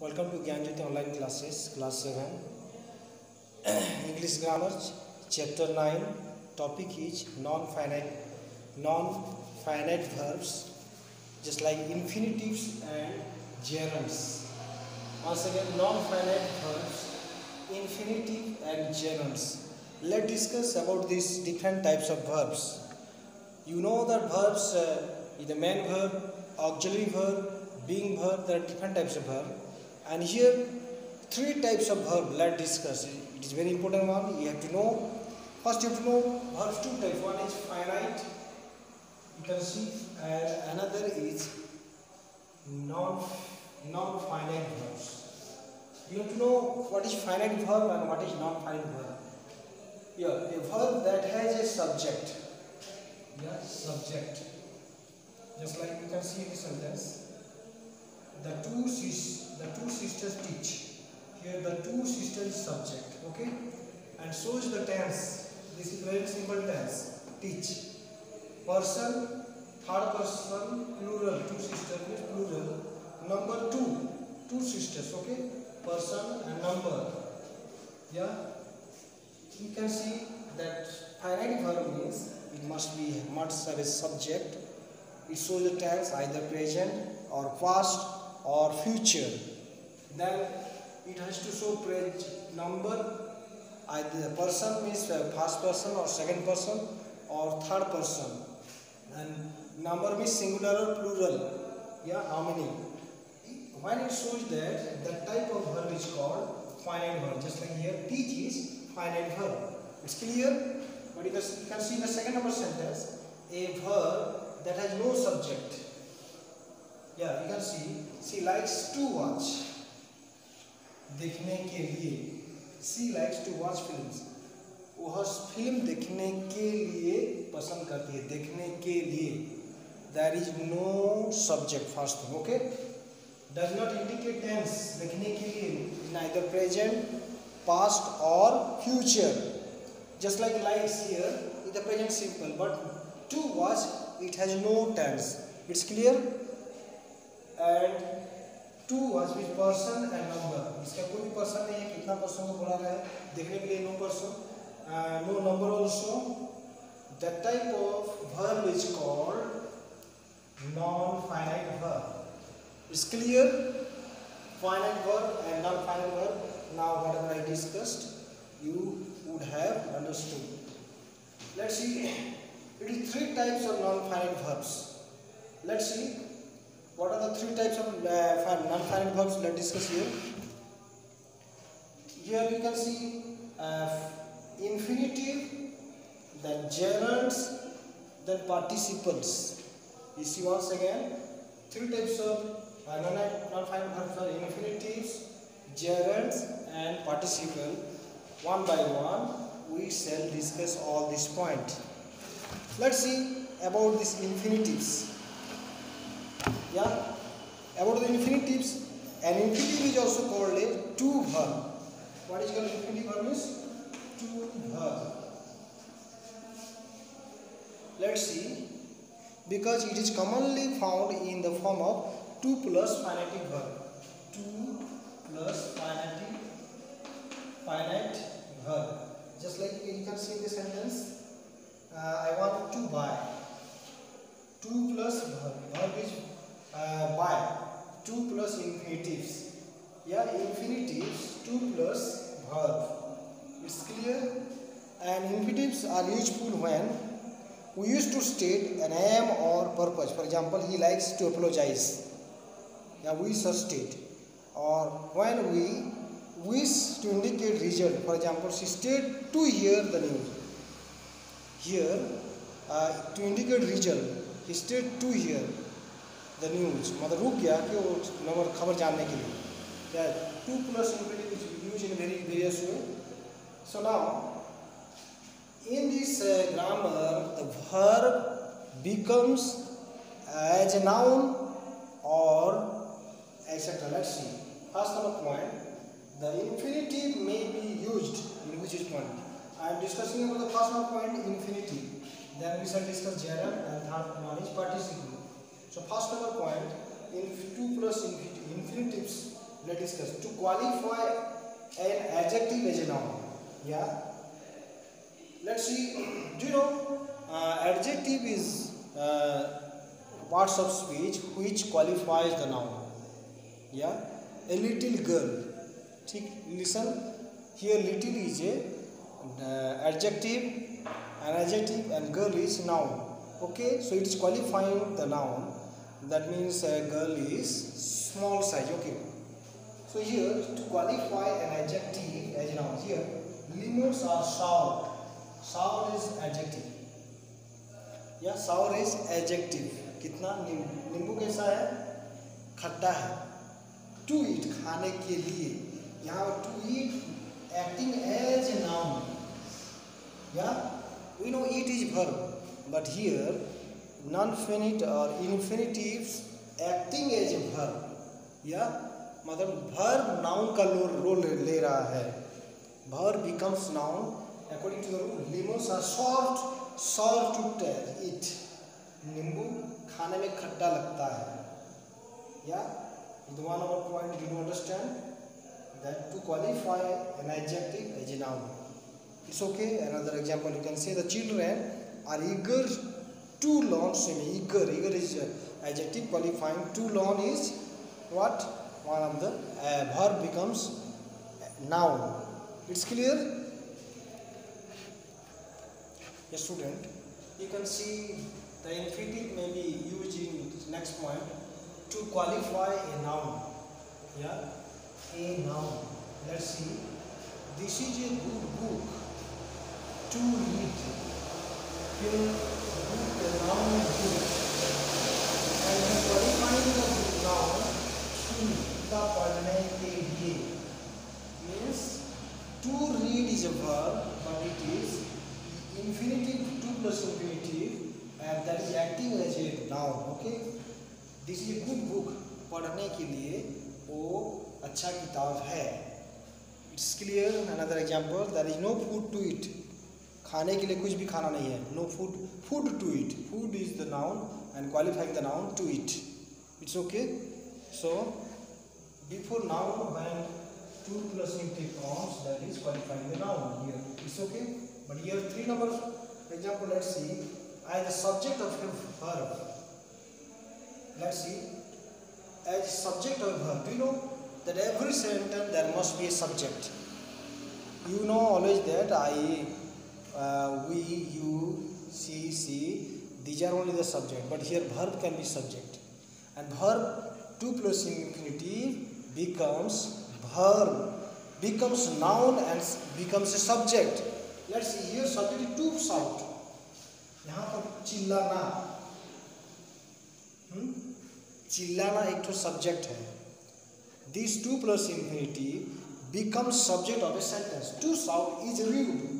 Welcome to Gyanjyoti online classes, class 7. English grammar, chapter 9. Topic is non-finite, non-finite verbs, just like infinitives and gerunds. Once again, non-finite verbs, infinitive and gerunds. Let's discuss about these different types of verbs. You know that verbs, uh, the main verb, auxiliary verb, being verb, there are different types of verb. And here, three types of verb. Let's discuss. It is very important one. You have to know. First, you have to know verbs two types. One is finite. You can see, and another is non non-finite verbs. You have to know what is finite verb and what is non-finite verb. Yeah, a verb that has a subject. Yeah, subject. Just like you can see in the sentence. The two sis the two sisters teach. Here the two sisters subject. Okay? And so is the tense. This is very simple tense. Teach. Person, third person, plural. Two sisters means plural. Number two. Two sisters. Okay? Person and number. Yeah? You can see that finite verb means it must be must have a subject. It shows the tense either present or past or future. Then it has to show present number. Either the person means first person or second person or third person. And number means singular or plural. Yeah, how many? When it shows that, that type of verb is called finite verb. Just like here, teach is finite verb. It's clear? But you can, see in the second number sentence, a verb that has no subject. Yeah, you can see, she likes to watch. देखने के लिए। She likes to watch films वह फ़िल्म देखने के लिए पसंद करती है। देखने के लिए। There is no subject first okay does not indicate tense देखने के लिए। Neither present past or future just like likes here, in the present simple, but to watch, it has no tense. It's clear? And to was with person and number इसका कोई भी person नहीं है, कितना person को बोला गया देखने के लिए no person no number also the type of verb is called non finite verb is clear finite verb and non finite verb now whatever I discussed you would have understood let's see it is three types of non finite verbs let's see what are the three types of uh, non-finite verbs? Let's discuss here. Here you can see uh, infinitive, then gerunds, then participles. You see once again, three types of uh, non-finite verbs are infinitives, gerunds, and participle one by one we shall discuss all these points let's see about these infinitives yeah about the infinitives an infinitive is also called a to verb what is called infinitive verb is to verb let's see. Because it is commonly found in the form of two plus finite verb. Two plus finite finite verb. Just like you can see in the sentence, uh, I want to buy. Two plus verb, verb is by to plus infinitives या infinitives to plus verb it's clear and infinitives are useful when we use to state an aim or purpose for example he likes to apologise या we sir state or when we wish to indicate result. For example she stayed two year the new here uh, to indicate result he stayed two year the news मतलब रुक गया कि वो number खबर जानने के लिए। क्या to plus news in very various way so now in this grammar the verb becomes as a noun or etcetera first number point the infinitive may be use in which is point I am discussing first number point infinitive then we shall discuss gerund and third knowledge participate So first number point in two plus infinitives. Let us discuss. To qualify an adjective as a noun yeah? Let's see do you know uh, adjective is uh, parts of speech which qualifies the noun yeah? A little girl ठीक listen here little is a uh, adjective an adjective and girl is noun okay? So it is qualifying the noun that means a girl is small size okay so here to qualify an adjective as a noun here lemons are sour sour is adjective या sour is adjective कितना नींबू कैसा है खट्टा है to eat खाने के लिए यहाँ to eat acting as noun या we know eat is verb but here nonfinite or infinitive acting as भर या मतलब भर नाउन का रोल ले रहा है। Verb becomes noun according to your lemons are salt salt to tell it नींबू खाने में खट्टा लगता है। या one or point you understand that to qualify an adjective as a noun it's okay another example you can say the children are eager to learn swimming eager eager is adjective qualifying. To learn is what? One of the uh, verb becomes noun. It's clear? A student. You can see the infinitive may be used in next point to qualify a noun. Yeah? A noun. Let's see. This is a good book to read. Here खाने के लिए कुछ भी खाना नहीं है। No food food to eat food is the noun and qualifying the noun to eat it's okay so before noun when to plus forms that is qualifying the noun it's okay but year three number example let see as a subject of her let see as subject of her you know that every sentence there must be a subject you know always that I uh, we you she she these are only the subject but here verb can be subject and verb 2 plus infinitive becomes verb becomes noun and becomes a subject let's see here subject to shout यहाँ पर चिल्लाना हम्म चिल्लाना एक तो subject है this to plus infinity becomes subject of a sentence to shout is rude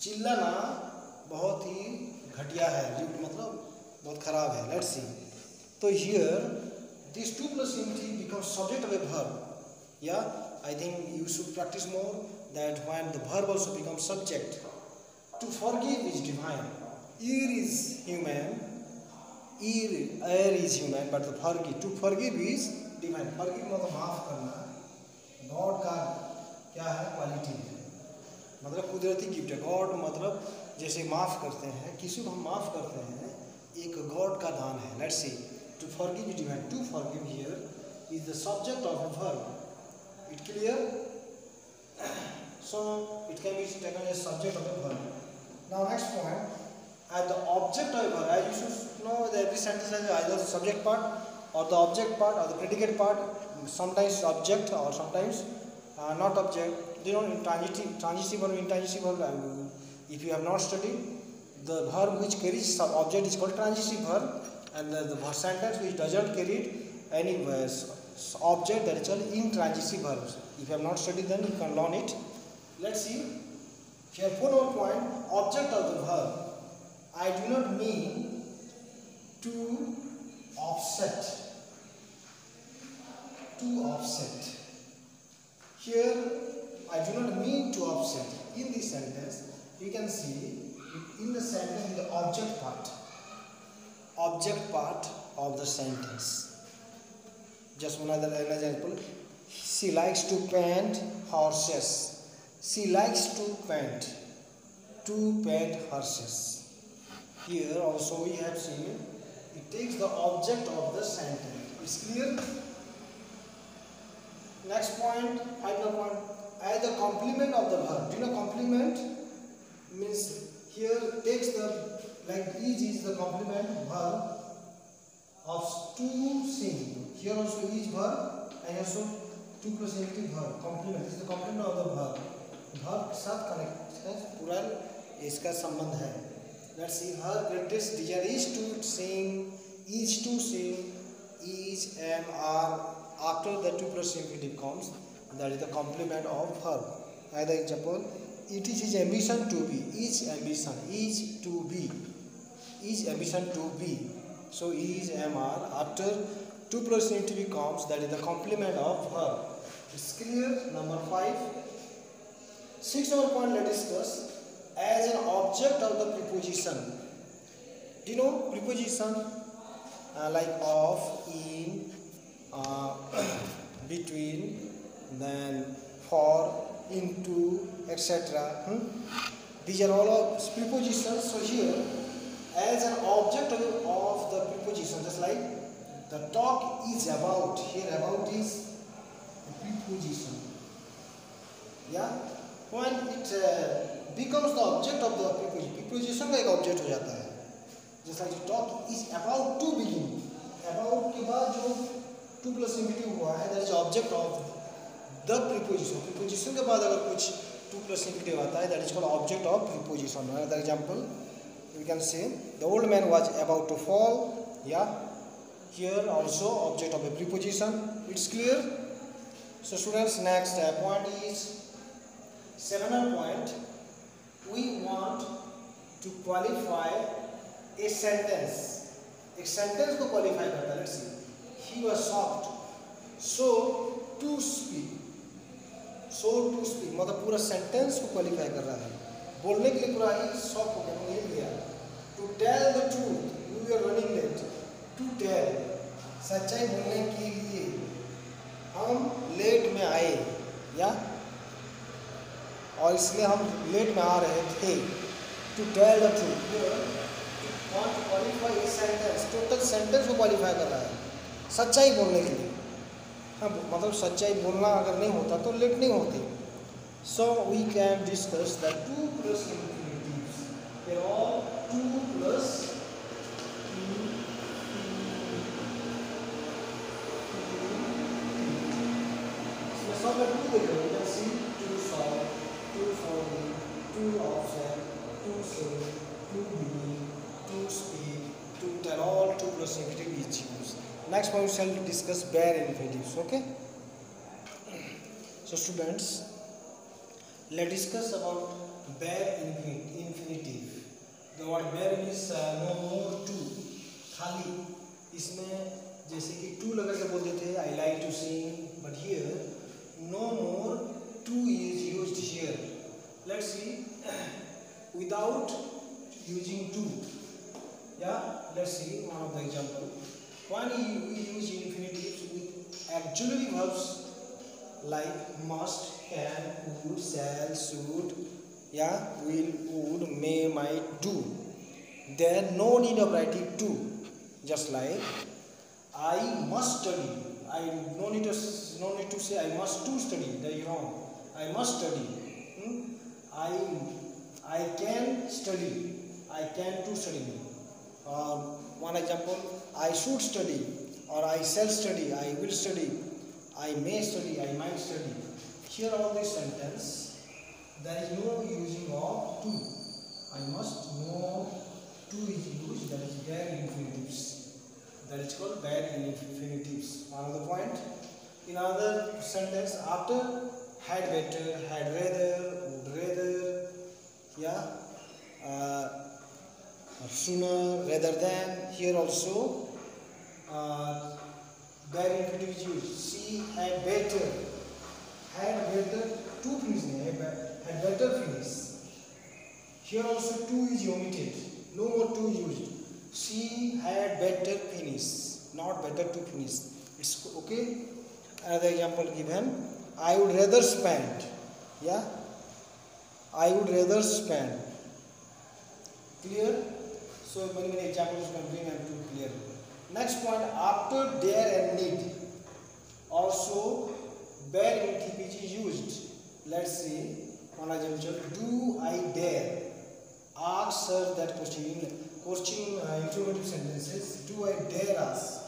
चिल्लाना बहुत ही घटिया है र्यूड मतलब बहुत खराब है। लेट्स सी तो here this to plus infinity becomes subject of a verb या I think you should practise more that when the verb also becomes subject to forgive is divine is human. Ear air is human, but the forgive to forgive is divine. Forgive मतलब माफ़ करना। God का क्या है? Quality है। मतलब कुदरती gift है। गॉड मतलब जैसे माफ़ करते हैं, किसी को हम माफ़ करते हैं, एक गॉड का दान है। Let's see to forgive divine to forgive here is the subject of a verb it clear so it can be taken as subject of verb now next point at the object of verb I should know the every sentence is either subject part or the object part or the predicate part sometimes object or sometimes not object You know, intransitive, transitive or intransitive verb, um, if you have not studied, the verb which carries sub object is called transitive verb and the, the verb sentence which doesn't carry any uh, object that is called intransitive verbs. If you have not studied then you can learn it. Let's see. Here, four point, object of the verb. I do not mean to offset. To offset. Here, sentence, you can see in the sentence the object part. Object part of the sentence. Just one other example. She likes to paint horses she likes to paint to paint horses here also we have seen it takes the object of the sentence it's clear next point final point as the complement of the verb do you know complement means here takes the like is is the complement verb of to sing here also is verb and also to plus infinitive verb complement is the complement of the verb verb के साथ connect है पूरा इसका संबंध है let's see her greatest desire is to sing is to sing is am are after the two plus infinitive comes that is the complement of verb another example it is his ambition to be is ambition is to be is ambition to be. So is mr after two plus infinitive comes that is the complement of verb it's clear number five. Six number point let's discuss. As an object of the preposition do you know preposition uh, like of in uh, between then for into etc hmm? these are all of prepositions so here as an object of, of the preposition just like the talk is about here about is preposition yeah when it uh, becomes the object of the preposition preposition का एक object हो जाता है just like the talk is about to begin about के बाद जो two plus infinitive हुआ है that is object of the preposition preposition के बाद अगर कुछ टू प्लस इंडिकेटिव आता है that is called object of preposition other example you can say the old man was about to fall या here also object of a preposition it's clear so students next point is seven point we want to qualify a sentence एक sentence को qualify करता है he was soft so to speak so to speak मतलब पूरा sentence को qualify कर रहा है। बोलने के लिए पूरा ही हो गया मिल गया to tell the truth you are running late to tell सच्चाई बोलने के लिए हम लेट में आए, या? और इसलिए हम लेट में आ रहे थे। To tell the truth a sentence. Total sentence को qualify कर रहा है। सच्चाई बोलने के लिए। मतलब सच्चाई बोलना अगर नहीं होता तो लेट नहीं होती। So we can discuss the to plus are to to to to to to to two plus infinitive is used. Next we shall discuss bare infinitives. Okay. So students, let's discuss about bare infinitive. The word bare means uh, no more to. खाली इसमें जैसे कि to लगा के बोलते थे I like to sing but here no more is used here let's see without using two yeah let's see one of the example when we use infinitives with auxiliary verbs like must can would shall should yeah will would may might do. There no need of writing to just like i must study. I no need to no need to say i must to study that is wrong. I must study. Hmm? i i can study. I can to study. Uh, one example i should study or i shall study i will study i may study i might study. Here all this sentence. There is no using of to. I must know to is used that is bare infinitives. That is called bare infinitives. Another point. In another sentence after had better had rather would rather yeah uh, sooner rather than here also uh, is used she had better had better two finish had better finish. Here also two is omitted. No more two used. She had better finish not better to finish. It's okay? Another example given i would rather spend yeah? I would rather spend. Clear so many many examples you can bring and to clear next point after dare and need also where in tpg used let's see one example do i dare ask sir that question in question uh, interrogative sentences do i dare ask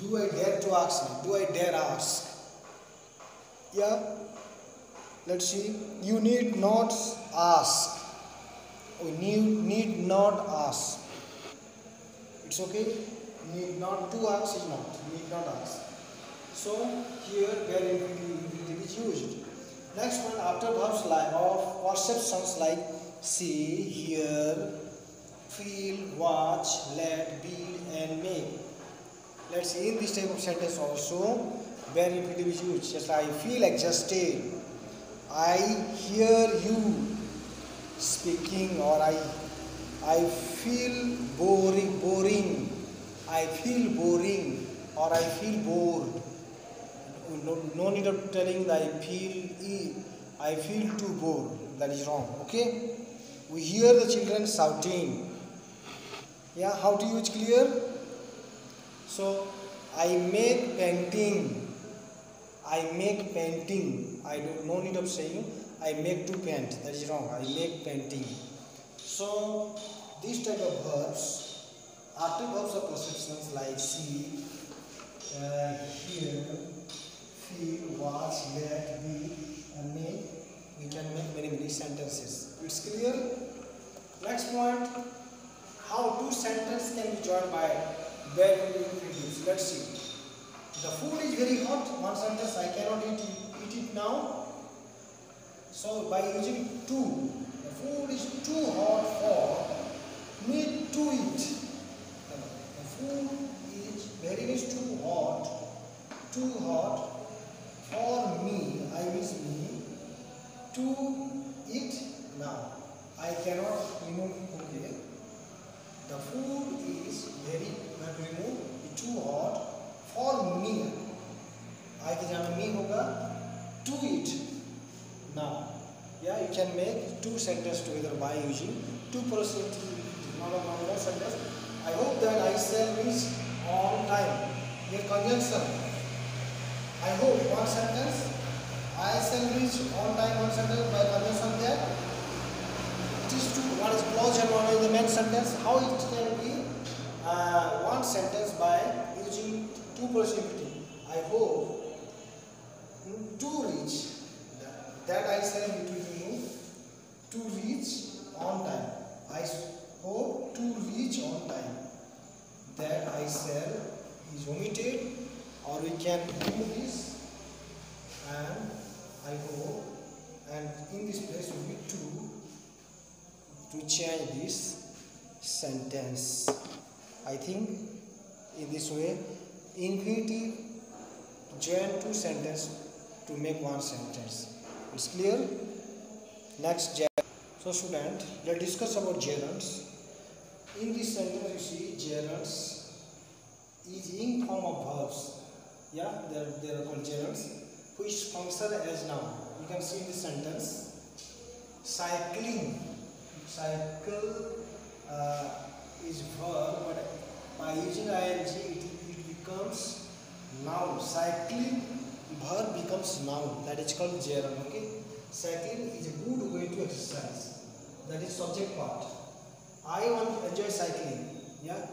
do I dare to ask? Do I dare ask? Yeah. Let's see. You need not ask. We need, need not ask. It's okay. Need not to ask is not. Need not ask. So here bare infinitive is used. Next one after verbs like of perceptions like see, hear, feel, watch, let, be, and make let's see in this type of sentence also bare infinitive is used just I feel exhausted I hear you speaking or I I feel boring boring. I feel boring or I feel bored. No, no need of telling that I feel I feel too bored. That is wrong okay? We hear the children shouting. Yeah how to use clear? So I make painting. I make painting. I don't no need of saying I make to paint. That is wrong. I make painting. So these type of verbs, after verbs of perceptions like see, uh, hear, feel, watch, let, be, and make, we can make many many sentences. It's clear. Next point, how two sentences can be joined by produce? Let's see. The food is very hot. One sentence I cannot eat eat it now. So by using too, the food is too hot for me to eat. The food is very much too hot, too hot for me. I miss me to eat now. I cannot remove okay. The food is very not remove too hot for me. I के जहाँ me होगा to eat. Now, yeah, you can make two sentences together by using two one sentence. I hope that I shall reach on time. Here conjunction. I hope one sentence. I shall reach on time one sentence by conjunction there it is two, one is clause and one is the main sentence. How it can be uh, one sentence by using two possibility. I hope to reach that I shall need to remove to reach on time. I hope to reach on time. That I shall is omitted or we can remove this and I hope and in this place will be two to change this sentence. I think in this way infinitive join two sentences to make one sentence. It's clear? Next So student, let's discuss about gerunds. In this sentence you see gerunds is in form of verbs. Yeah, they are, they are called gerunds which function as noun. You can see in this sentence cycling cycle uh, is verb but by using ing it, it becomes noun cycling verb becomes noun. That is called gerund okay? Cycling is a good way to exercise. That is subject part. I want to enjoy cycling. Yeah?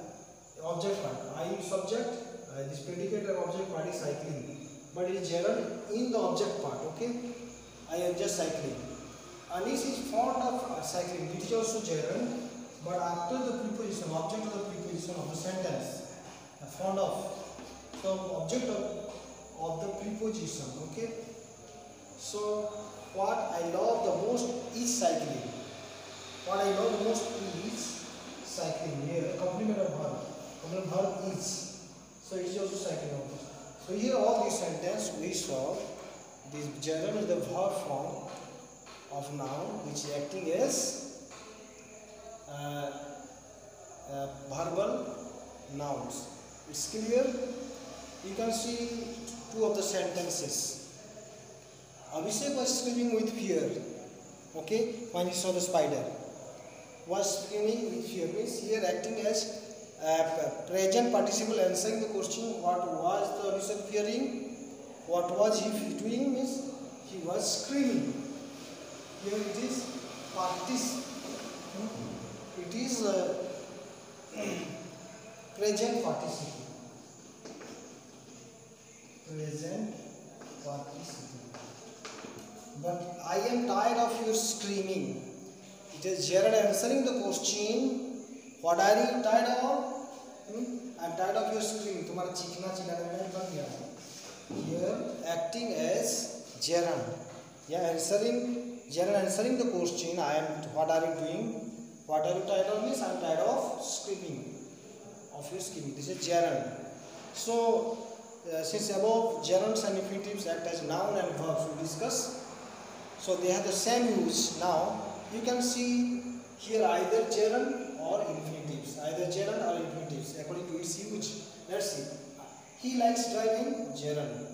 Object part. I subject. Uh, this predicate object part is cycling. But it is gerund in the object part okay? I enjoy cycling. Anis is fond of cycling. It is also gerund, but after the preposition, object of the preposition of the sentence, fond of. So object of, of the preposition. Okay. So what I love the most is cycling. What I love the most is cycling. Here, complement of verb. Complement verb is. So it is also cycling. So here all these sentences we saw. This gerund is the verb form of noun which is acting as uh, uh, verbal nouns. It's clear. You can see two of the sentences. Abhishek was screaming with fear. Okay, when he saw the spider. Was screaming with fear means here acting as uh, present participle answering the question what was the Abhishek fearing? What was he doing means he was screaming. Here it is partic. It is uh, present participle. Present participle. But I am tired of your screaming. It is Jared answering the question. What are you tired of? Hmm? I am tired of your screaming. तुम्हारा चीखना चिल्लाना में बन गया Here acting as Jared. Yeah, answering. Jared answering the question. I am. What are you doing? What are you tired of? Means I am tired of screaming. Of your screaming. This is Jared. So uh, since above gerunds and infinitives act as noun and verbs we discuss. So they have the same use. Now you can see here either gerund or infinitives either gerund or infinitives according to its use. Let's see. He likes driving gerund.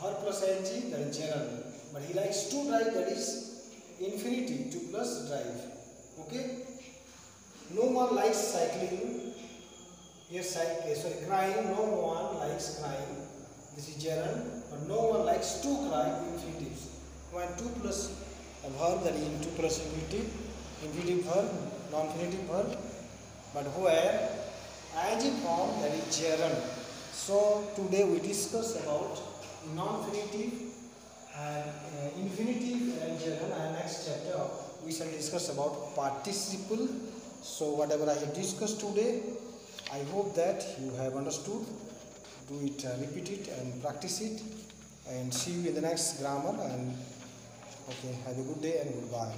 Her plus ing that is gerund. But he likes to drive that is infinitive to plus drive. Okay? No one likes cycling Yes, I, sorry, crying. No one likes crying. This is gerund. But no one likes to cry. Infinitives. When two plus a verb, that is two plus infinitive, infinitive verb, non-infinitive verb. But where ing form, that is gerund. So today we discuss about non-infinitive and uh, infinitive and gerund. And next chapter we shall discuss about participle. So whatever I have discussed today. I hope that you have understood. Do it, uh, repeat it, and practice it. And see you in the next grammar. And okay, have a good day and goodbye.